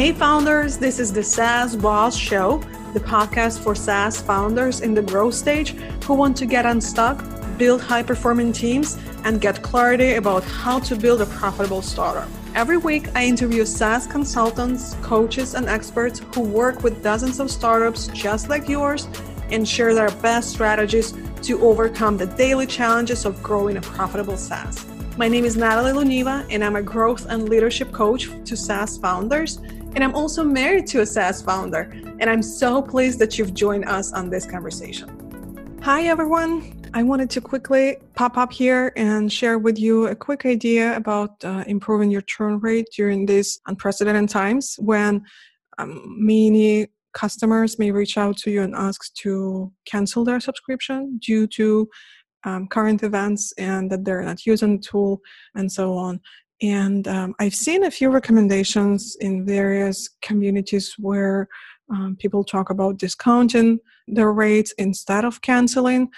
Hey, founders, this is the SaaS Boss Show, the podcast for SaaS founders in the growth stage who want to get unstuck, build high performing teams, and get clarity about how to build a profitable startup. Every week, I interview SaaS consultants, coaches, and experts who work with dozens of startups just like yours and share their best strategies to overcome the daily challenges of growing a profitable SaaS. My name is Natalie Luneva, and I'm a growth and leadership coach to SaaS founders. And I'm also married to a SaaS founder. And I'm so pleased that you've joined us on this conversation. Hi, everyone. I wanted to quickly pop up here and share with you a quick idea about uh, improving your churn rate during these unprecedented times when um, many customers may reach out to you and ask to cancel their subscription due to um, current events and that they're not using the tool and so on. And um, I've seen a few recommendations in various communities where um, people talk about discounting their rates instead of canceling.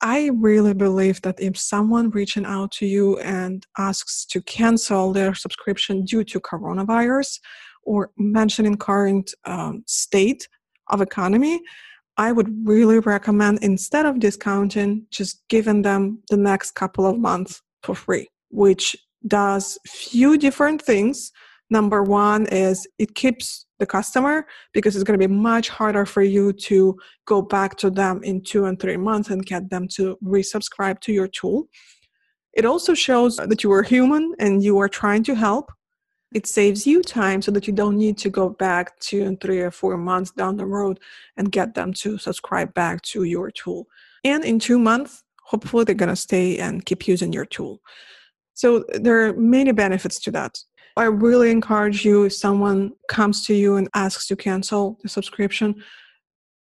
I really believe that if someone reaching out to you and asks to cancel their subscription due to coronavirus or mentioning current um, state of economy, I would really recommend instead of discounting, just giving them the next couple of months for free, which does few different things. Number one is it keeps the customer because it's going to be much harder for you to go back to them in two and three months and get them to resubscribe to your tool. It also shows that you are human and you are trying to help. It saves you time so that you don't need to go back two and three or four months down the road and get them to subscribe back to your tool. And in two months, hopefully they're going to stay and keep using your tool. So there are many benefits to that. I really encourage you if someone comes to you and asks to cancel the subscription,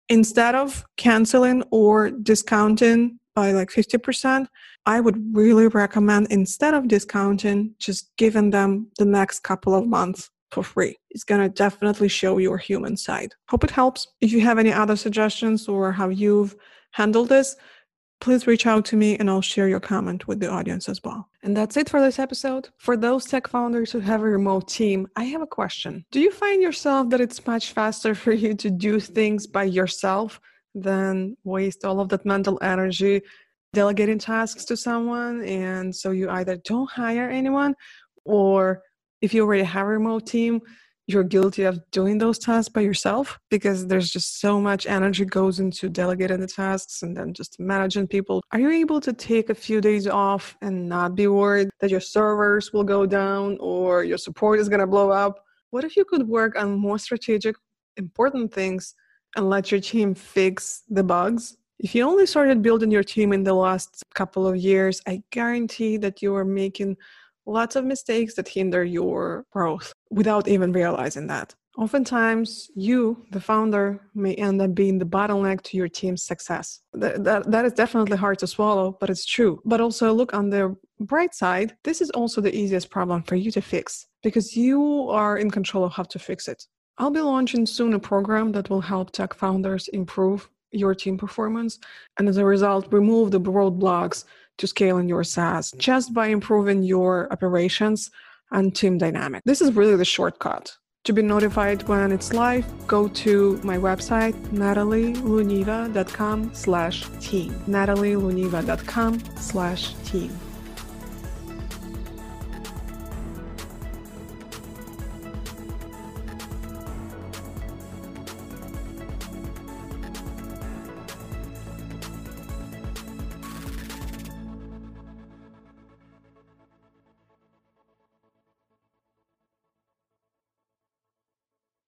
instead of canceling or discounting by like 50%, I would really recommend instead of discounting, just giving them the next couple of months for free. It's going to definitely show your human side. Hope it helps. If you have any other suggestions or how you've handled this, please reach out to me and I'll share your comment with the audience as well. And that's it for this episode. For those tech founders who have a remote team, I have a question. Do you find yourself that it's much faster for you to do things by yourself than waste all of that mental energy delegating tasks to someone? And so you either don't hire anyone or if you already have a remote team, you're guilty of doing those tasks by yourself because there's just so much energy goes into delegating the tasks and then just managing people are you able to take a few days off and not be worried that your servers will go down or your support is going to blow up what if you could work on more strategic important things and let your team fix the bugs if you only started building your team in the last couple of years i guarantee that you are making lots of mistakes that hinder your growth without even realizing that. Oftentimes, you, the founder, may end up being the bottleneck to your team's success. That, that, that is definitely hard to swallow, but it's true. But also, look on the bright side, this is also the easiest problem for you to fix because you are in control of how to fix it. I'll be launching soon a program that will help tech founders improve your team performance and as a result, remove the roadblocks to scaling your SaaS just by improving your operations and team dynamic. This is really the shortcut. To be notified when it's live, go to my website, natalieluneva.com slash team. natalieluneva.com slash team.